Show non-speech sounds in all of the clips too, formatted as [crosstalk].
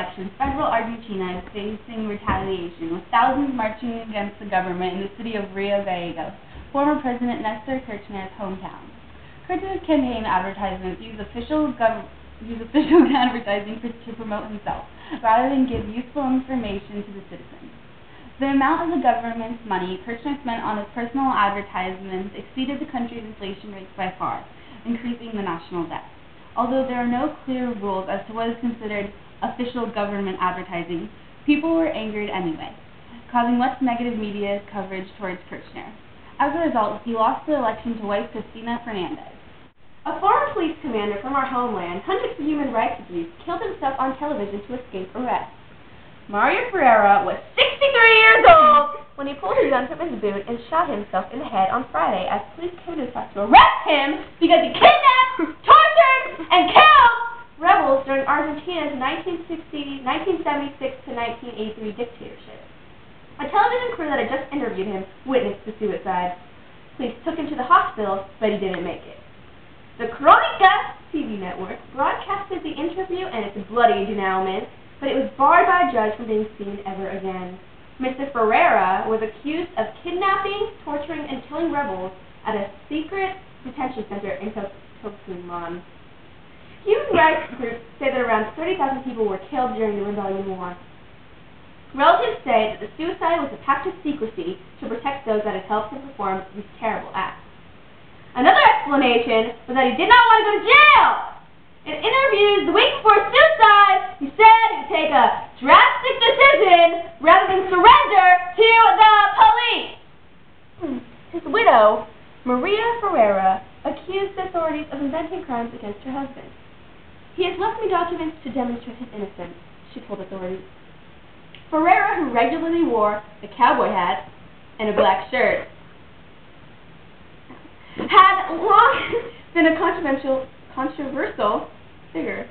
elections, federal Argentina is facing retaliation, with thousands marching against the government in the city of Rio Gallegos, former President Nestor Kirchner's hometown. Kirchner's campaign advertisements use official gov- use official [laughs] advertising for, to promote himself, rather than give useful information to the citizens. The amount of the government's money Kirchner spent on his personal advertisements exceeded the country's inflation rates by far, increasing the national debt. Although there are no clear rules as to what is considered official government advertising, people were angered anyway, causing much negative media coverage towards Kirchner. As a result, he lost the election to wife Cristina Fernandez. A former police commander from our homeland, hunted for human rights abuse, killed himself on television to escape arrest. Mario Ferreyra was 63 years old when he pulled a gun from his boot and shot himself in the head on Friday as police came to to arrest him because he kidnapped, and killed rebels during Argentina's 1960, 1976 to 1983 dictatorship. A television crew that had just interviewed him witnessed the suicide. Police took him to the hospital, but he didn't make it. The Cronica TV network broadcasted the interview and its bloody denouement, but it was barred by a judge from being seen ever again. Mr. Ferreyra was accused of kidnapping, torturing, and killing rebels at a secret detention center in Tucumán. Human rights groups say that around 30,000 people were killed during the rebellion war. Relatives say that the suicide was a pact of secrecy to protect those that had helped him perform these terrible acts. Another explanation was that he did not want to go to jail. In interviews the week before suicide, he said he'd take a drastic decision rather than surrender to the police. His widow, Maria Ferreyra, accused the authorities of inventing crimes against her husband. Me documents to demonstrate his innocence, she told authorities. Ferreyra, who regularly wore a cowboy hat and a black shirt, had long [laughs] been a controversial, controversial figure.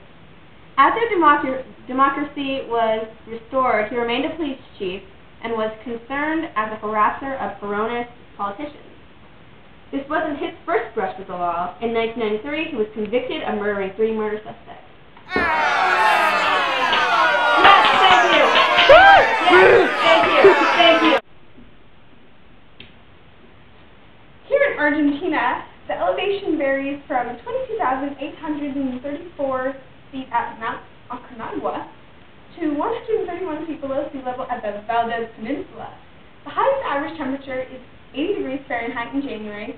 After democ- democracy was restored, he remained a police chief and was concerned as a harasser of Peronist politicians. This wasn't his first brush with the law. In 1993, he was convicted of murdering three murder suspects. Argentina, the elevation varies from 22,834 feet at Mount Aconcagua to 131 feet below sea level at the Valdés Peninsula. The highest average temperature is 80 degrees Fahrenheit in January,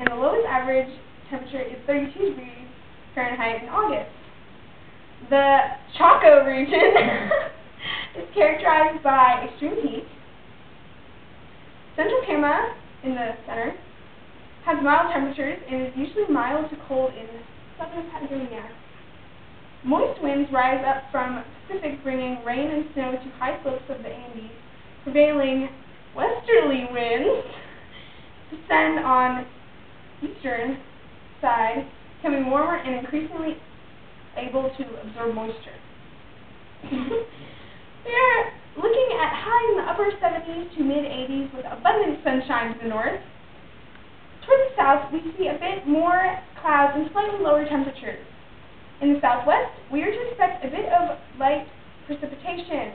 and the lowest average temperature is 32 degrees Fahrenheit in August. The Chaco region [laughs] is characterized by extreme heat. Central Cama, in the center, has mild temperatures and is usually mild to cold in southern Patagonia. Moist winds rise up from Pacific, bringing rain and snow to high slopes of the Andes. Prevailing westerly winds [laughs] descend on eastern side, becoming warmer and increasingly able to absorb moisture. [laughs] we are looking at highs in the upper 70s to mid 80s with abundant sunshine to the north. Toward the south, we see a bit more clouds and slightly lower temperatures. In the southwest, we are to expect a bit of light precipitation.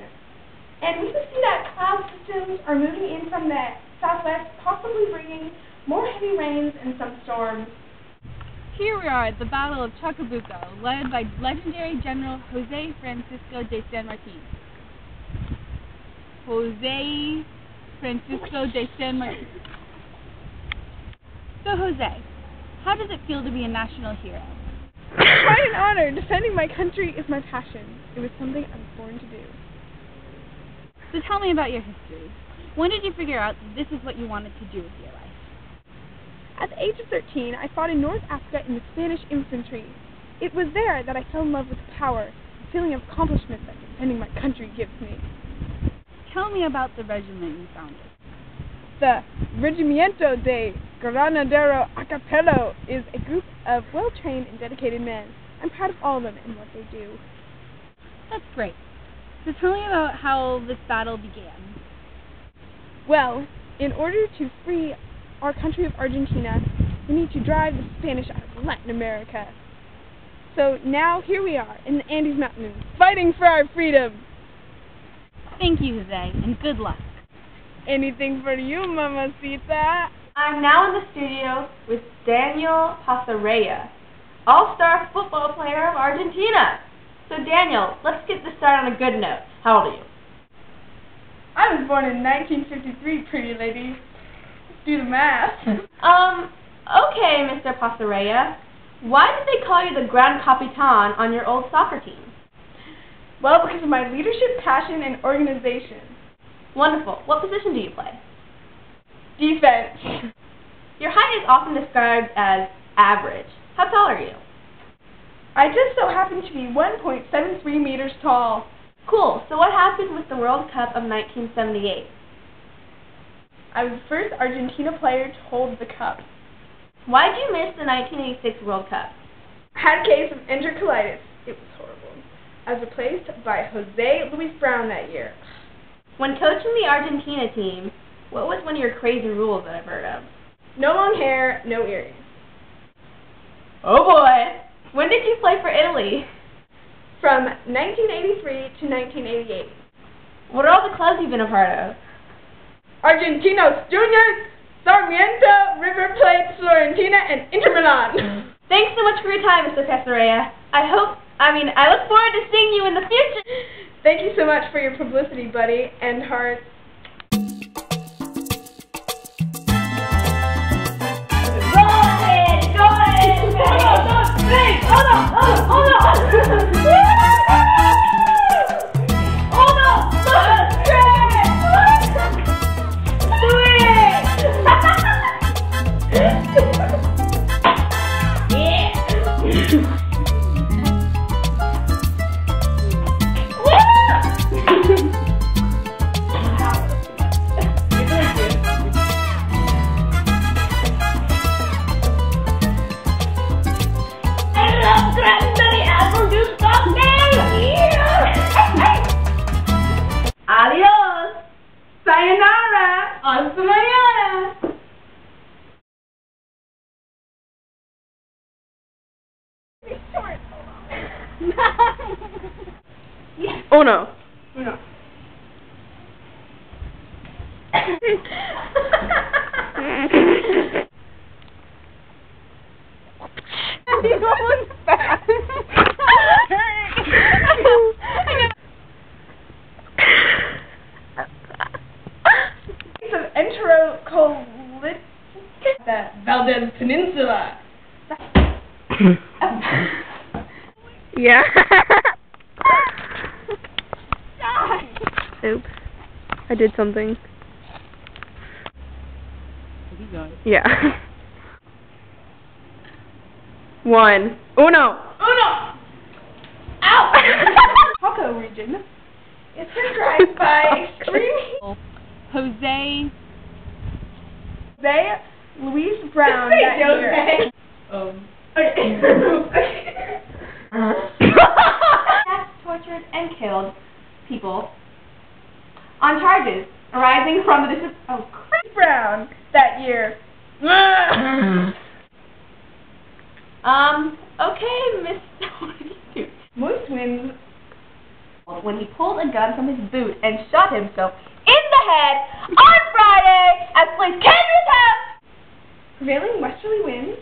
And we can see that cloud systems are moving in from the southwest, possibly bringing more heavy rains and some storms. Here we are at the Battle of Chacabuco, led by legendary General Jose Francisco de San Martin. Jose Francisco de San Martin. So, Jose, how does it feel to be a national hero? Quite an honor. Defending my country is my passion. It was something I was born to do. So, tell me about your history. When did you figure out that this is what you wanted to do with your life? At the age of 13, I fought in North Africa in the Spanish infantry. It was there that I fell in love with power, the feeling of accomplishment that defending my country gives me. Tell me about the regiment you founded. The Regimiento de Granadero a Caballo is a group of well-trained and dedicated men. I'm proud of all of them and what they do. That's great. So tell me about how this battle began. Well, in order to free our country of Argentina, we need to drive the Spanish out of Latin America. So now here we are in the Andes Mountains, fighting for our freedom. Thank you, Jose, and good luck. Anything for you, mamacita. I'm now in the studio with Daniel Passarella, all-star football player of Argentina. So Daniel, let's get this started on a good note. How old are you? I was born in 1953, pretty lady. Do the math. [laughs] Um, okay, Mr. Passarella. Why did they call you the Grand Capitan on your old soccer team? well, because of my leadership, passion, and organization. Wonderful. What position do you play? Defense. [laughs] Your height is often described as average. How tall are you? I just so happen to be 1.73 meters tall. Cool. So what happened with the World Cup of 1978? I was the first Argentina player to hold the cup. Why did you miss the 1986 World Cup? I had a case of enterocolitis. It was horrible. I was replaced by Jose Luis Brown that year. When coaching the Argentina team, what was one of your crazy rules that I've heard of? No long hair, no earrings. Oh boy! When did you play for Italy? From 1983 to 1988. What are all the clubs you've been a part of? Argentinos Juniors, Sarmiento, River Plate, Fiorentina, and Inter Milan. [laughs] Thanks so much for your time, Mr. Casaria. I hope, I mean, I look forward to seeing you in the future. [laughs] Thank you so much for your publicity, buddy, and heart. Adios. Oh no. Oh, no. It's an enterocolitis. The Valdés Peninsula. [laughs] Yeah. [laughs] Oops. I did something. Yeah. [laughs] One. Uno. Uno! Ow! [laughs] Chaco region is characterized by extreme. Jose, Jose Luis Brown year. Um. Okay. [laughs] Tortured, and killed people on charges arising from the dis- oh crap. Brown that year. [laughs] Um. Okay, Miss. [laughs] what did you do? Moist winds When he pulled a gun from his boot and shot himself in the head on Friday at Blaze Kendra's house. prevailing westerly winds.